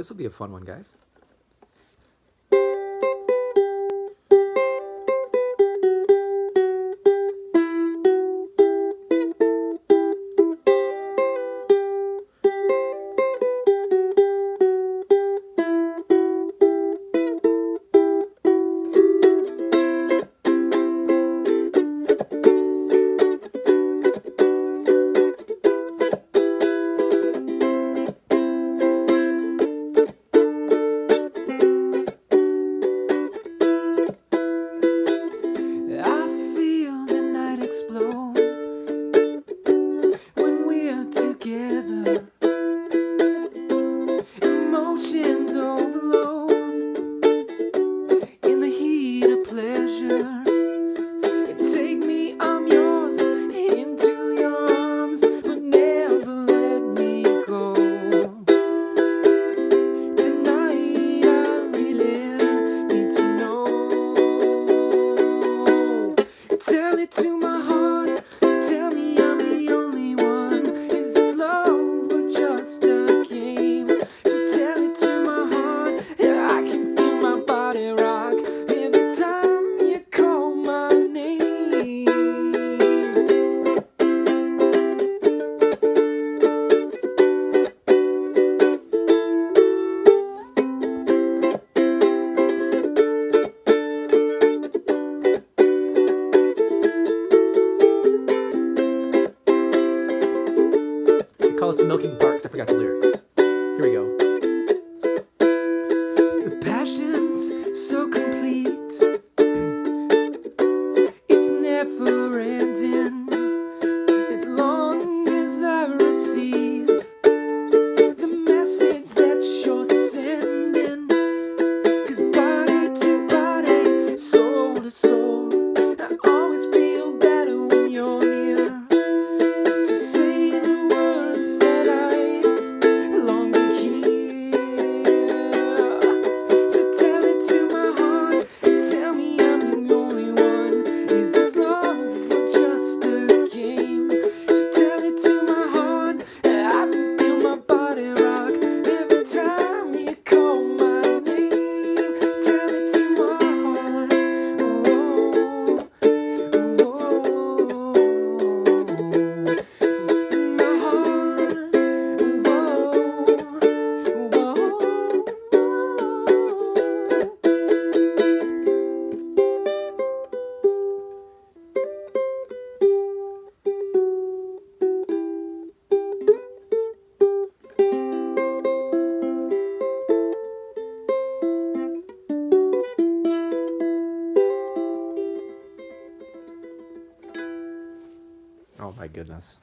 This will be a fun one, guys. call us the milking parks. I forgot the lyrics. Here we go. my goodness.